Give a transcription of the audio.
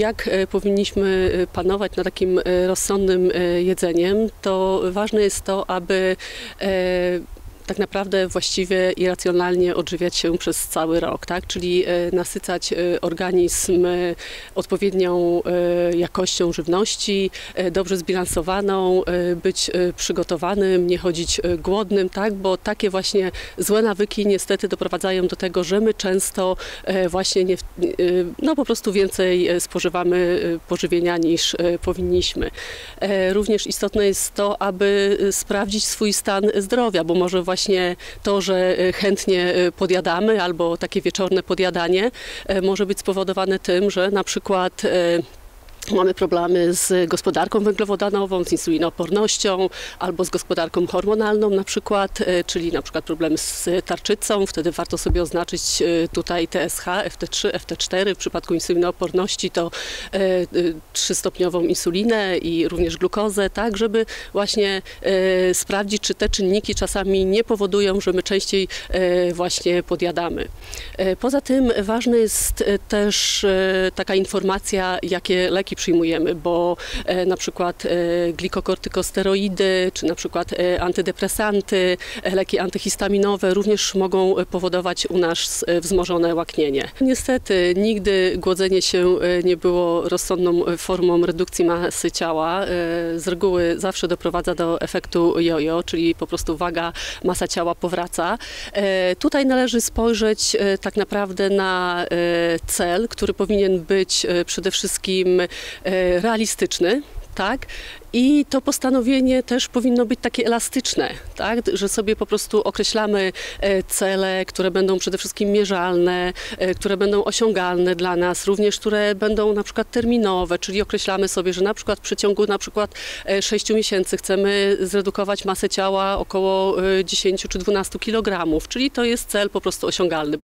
Jak e, powinniśmy e, panować nad takim e, rozsądnym jedzeniem, to ważne jest to, aby tak naprawdę właściwie i racjonalnie odżywiać się przez cały rok, tak? czyli e, nasycać e, organizm e, odpowiednią jakością żywności, dobrze zbilansowaną, być przygotowanym, nie chodzić głodnym, tak? bo takie właśnie złe nawyki niestety doprowadzają do tego, że my często właśnie nie, no po prostu więcej spożywamy pożywienia niż powinniśmy. Również istotne jest to, aby sprawdzić swój stan zdrowia, bo może właśnie to, że e, chętnie e, podjadamy albo takie wieczorne podjadanie e, może być spowodowane tym, że na przykład Mamy problemy z gospodarką węglowodanową, z insulinoopornością albo z gospodarką hormonalną na przykład, e, czyli na przykład problemy z tarczycą. Wtedy warto sobie oznaczyć e, tutaj TSH, FT3, FT4. W przypadku insulinooporności to e, trzystopniową insulinę i również glukozę, tak, żeby właśnie sprawdzić, czy te czynniki czasami nie powodują, że my częściej właśnie podjadamy. Poza tym ważna jest też taka informacja, jakie leki przyjmujemy, bo e, na przykład e, glikokortykosteroidy, czy na przykład e, antydepresanty, leki antyhistaminowe również mogą powodować u nas wzmożone łaknienie. Niestety nigdy głodzenie się nie było rozsądną formą redukcji masy ciała. Z reguły zawsze doprowadza do efektu jojo, czyli po prostu waga, masa ciała powraca. Tutaj należy spojrzeć tak naprawdę na cel, który powinien być przede wszystkim realistyczny. Tak? I to postanowienie też powinno być takie elastyczne, tak? że sobie po prostu określamy e, cele, które będą przede wszystkim mierzalne, e, które będą osiągalne dla nas, również które będą na przykład terminowe, czyli określamy sobie, że na przykład w przeciągu na przykład 6 miesięcy chcemy zredukować masę ciała około e, 10 czy 12 kg, czyli to jest cel po prostu osiągalny.